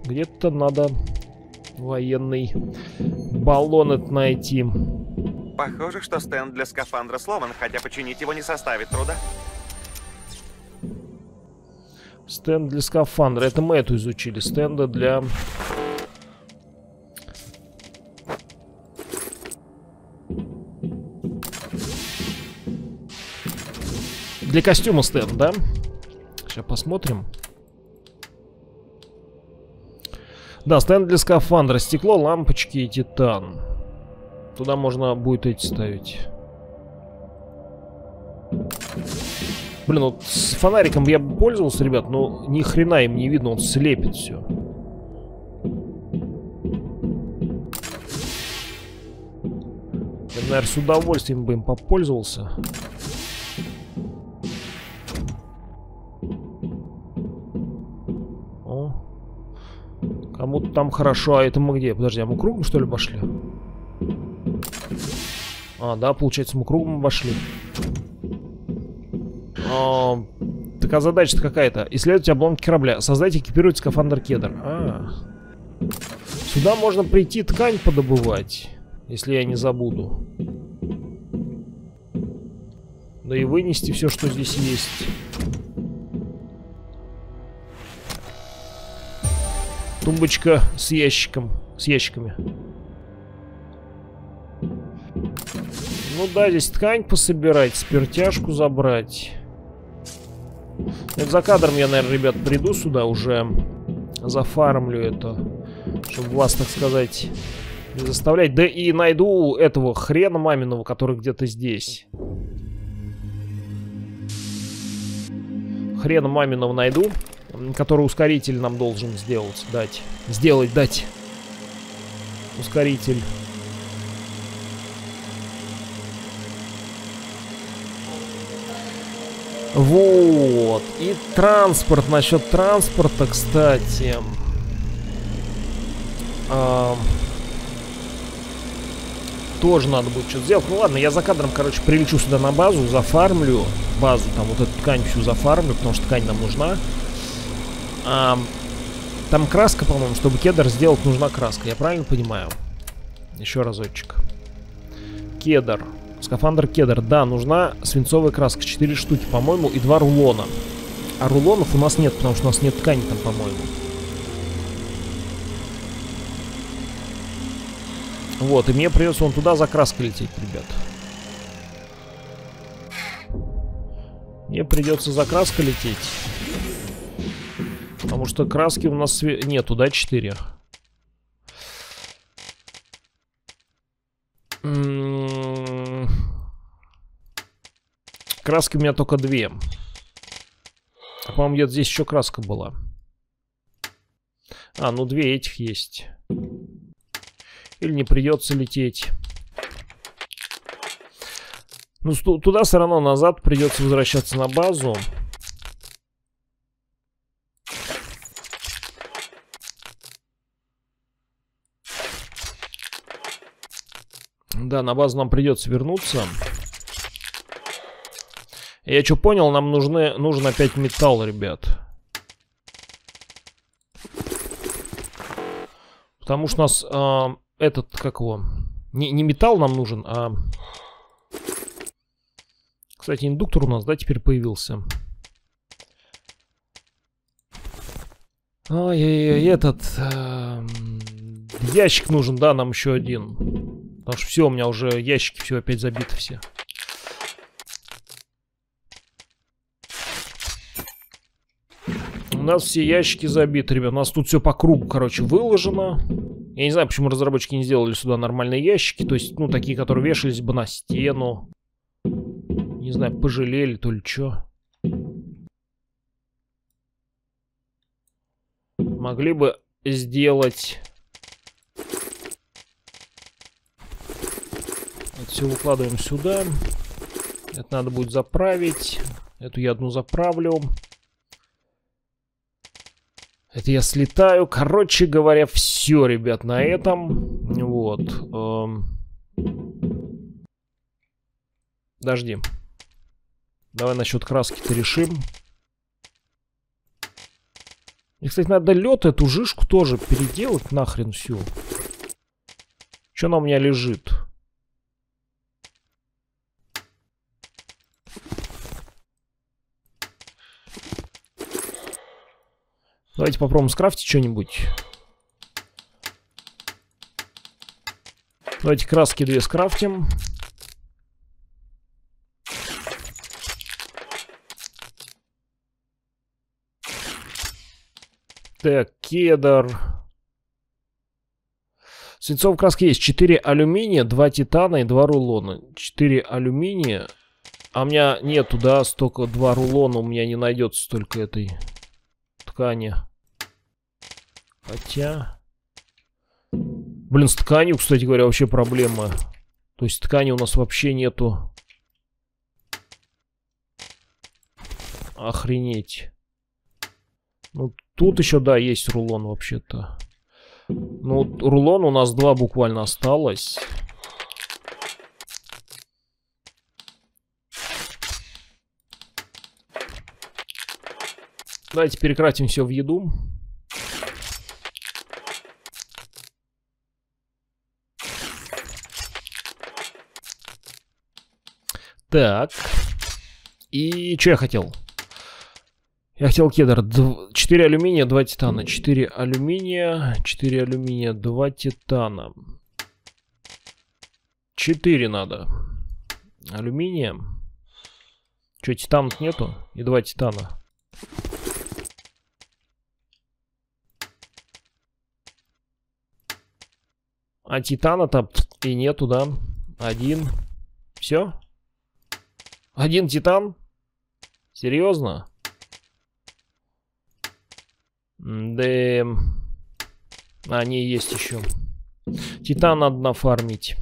Где-то надо военный баллон это найти. Похоже, что стенд для скафандра сломан, хотя починить его не составит труда. Стенд для скафандра. Это мы эту изучили. Стенда для... Для костюма стенд, да? Сейчас посмотрим. Да, стенд для скафандра. Стекло, лампочки и титан. Туда можно будет эти ставить. Блин, вот с фонариком я пользовался, ребят, но ни хрена им не видно, он слепит все. Я, наверное, с удовольствием бы им попользовался. Кому-то там хорошо, а это мы где? Подожди, а мы кругом что ли пошли? А, да, получается, мы кругом обошли. А, такая задача-то какая-то. Исследуйте обломки корабля. Создайте экипируйте скафандр кедр. А. Сюда можно прийти ткань подобывать, если я не забуду. Да и вынести все, что здесь есть. Тумбочка с ящиком. С ящиками. Ну да, здесь ткань пособирать, спиртяжку забрать. Это за кадром я, наверное, ребят, приду сюда уже. Зафармлю это. Чтобы вас, так сказать, не заставлять. Да и найду этого хрена маминого, который где-то здесь. Хрена маминого найду. Который ускоритель нам должен сделать. Дать. Сделать, дать. Ускоритель. Вот. И транспорт. Насчет транспорта, кстати. А, тоже надо будет что-то сделать. Ну ладно, я за кадром, короче, прилечу сюда на базу, зафармлю базу, там вот эту ткань всю зафармлю, потому что ткань нам нужна. А, там краска, по-моему, чтобы кедр сделать, нужна краска. Я правильно понимаю? Еще разочек. Кедр. Скафандр кедр. Да, нужна свинцовая краска. 4 штуки, по-моему, и 2 рулона. А рулонов у нас нет, потому что у нас нет ткани там, по-моему. Вот, и мне придется вон туда за краской лететь, ребят. Мне придется за краской лететь. Потому что краски у нас нету, да, 4? Краски у меня только две. А, по-моему, где-то здесь еще краска была. А, ну две этих есть. Или не придется лететь. Ну, туда все равно назад придется возвращаться на базу. Да, на базу нам придется вернуться. Я что понял, нам нужны, нужен опять металл, ребят. Потому что у нас э, этот, как его, не, не металл нам нужен, а... Кстати, индуктор у нас, да, теперь появился. Ой-ой-ой, этот... Э, ящик нужен, да, нам еще один. Потому что все, у меня уже ящики все опять забиты все. У нас все ящики забиты, ребят. У нас тут все по кругу, короче, выложено. Я не знаю, почему разработчики не сделали сюда нормальные ящики. То есть, ну, такие, которые вешались бы на стену. Не знаю, пожалели, то ли что. Могли бы сделать все выкладываем сюда. Это надо будет заправить. Эту я одну заправлю. Это я слетаю. Короче говоря, все, ребят, на этом. Вот. Эм. Дожди. Давай насчет краски-то решим. И, кстати, надо лед, эту жишку тоже переделать нахрен всю. Что она у меня лежит? Давайте попробуем скрафтить что-нибудь. Давайте краски две скрафтим. Так, кедр. Свинцовая краска есть. 4 алюминия, 2 титана и 2 рулона. 4 алюминия. А у меня нету, да, столько 2 рулона. У меня не найдется столько этой ткани. Хотя... Блин, с тканью, кстати говоря, вообще проблема. То есть ткани у нас вообще нету. Охренеть. Ну, тут еще, да, есть рулон вообще-то. Ну, рулон у нас два буквально осталось. Давайте перекратим все в еду. Так. И что я хотел? Я хотел кедр. 4 алюминия, 2 титана. 4 алюминия, 4 алюминия, 2 титана. 4 надо. Алюминия. Что, титанов нету? И 2 титана. А титана-то и нету, да? Один. Все? Один титан? Серьезно? Да... А, не, есть еще. Титан надо нафармить.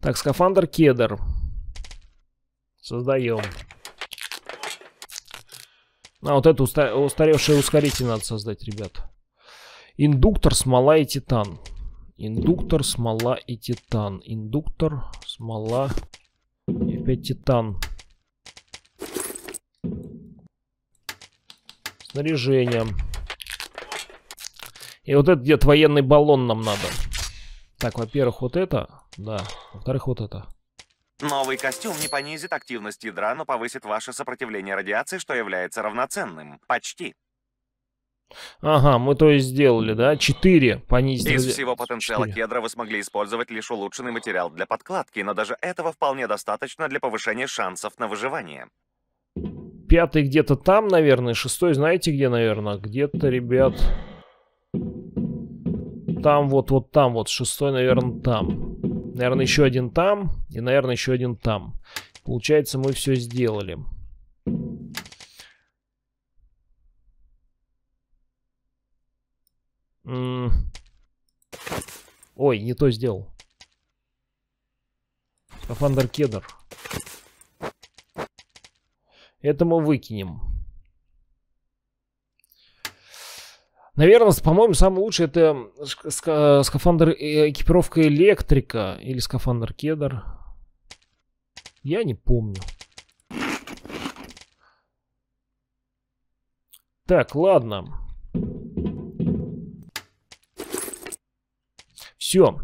Так, скафандр кедр. Создаем. А, вот это уста устаревший ускоритель надо создать, ребят. Индуктор, смола и титан. Индуктор, смола и титан. Индуктор, смола опять титан. Снаряжение. И вот этот где-то военный баллон нам надо. Так, во-первых, вот это. Да. Во-вторых, вот это. Новый костюм не понизит активность ядра, но повысит ваше сопротивление радиации, что является равноценным. Почти. Ага, мы то есть сделали, да? Четыре понизить. Из всего потенциала 4. кедра вы смогли использовать лишь улучшенный материал для подкладки, но даже этого вполне достаточно для повышения шансов на выживание. Пятый где-то там, наверное. Шестой, знаете где, наверное? Где-то, ребят... Там вот, вот там вот. Шестой, наверное, там. Наверное, еще один там. И, наверное, еще один там. Получается, мы все сделали. Ой, не то сделал. Скафандр кедр. Это мы выкинем. Наверное, по-моему, самый лучший это ска- ска- скафандр э, экипировка электрика или скафандр кедр. Я не помню. Так, ладно. Все.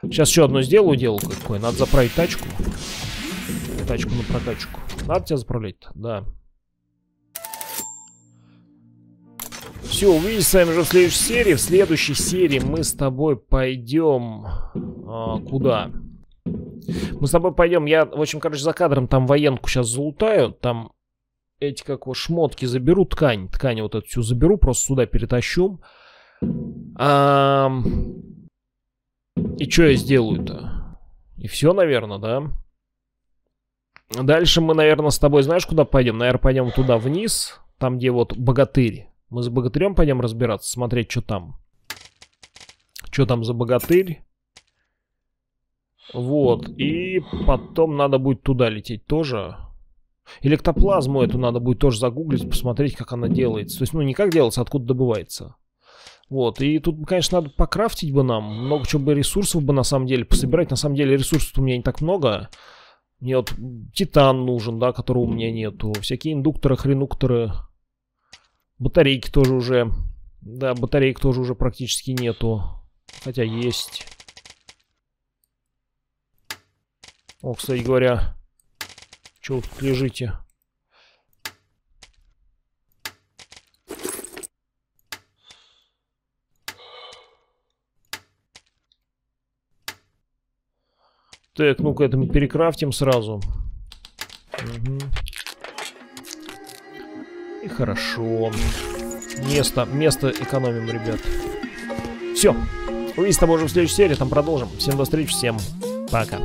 Сейчас еще одно сделаю, дело какое. Надо заправить тачку. Тачку на прокачку. Надо тебя заправлять-то? Да. Все, увидимся с вами уже в следующей серии. В следующей серии мы с тобой пойдем... а, куда? Мы с тобой пойдем... Я, в общем, короче, за кадром там военку сейчас залутаю. Там эти, как вот, шмотки заберу. Ткань. Ткань вот эту всю заберу. Просто сюда перетащу. Ам, И что я сделаю-то? И все, наверное, да? Дальше мы, наверное, с тобой знаешь, куда пойдем? Наверное, пойдем туда вниз, там, где вот богатырь. Мы с богатырем пойдем разбираться, смотреть, что там. Что там за богатырь? Вот, и потом надо будет туда лететь тоже. Электоплазму эту надо будет тоже загуглить, посмотреть, как она делается. То есть, ну, не как делается, а откуда добывается. Вот, и тут, конечно, надо покрафтить бы нам. Много чего бы ресурсов бы, на самом деле, пособирать. На самом деле, ресурсов у меня не так много. Мне вот титан нужен, да, которого у меня нету. Всякие индукторы, хренукторы. Батарейки тоже уже. Да, батареек тоже уже практически нету. Хотя есть. О, кстати говоря. Чего вы тут лежите? Так, ну-ка это мы перекрафтим сразу. Мгм. И хорошо. Место, место экономим, ребят. Все. Увидимся с тобой уже в следующей серии, там продолжим. Всем до встречи, всем пока.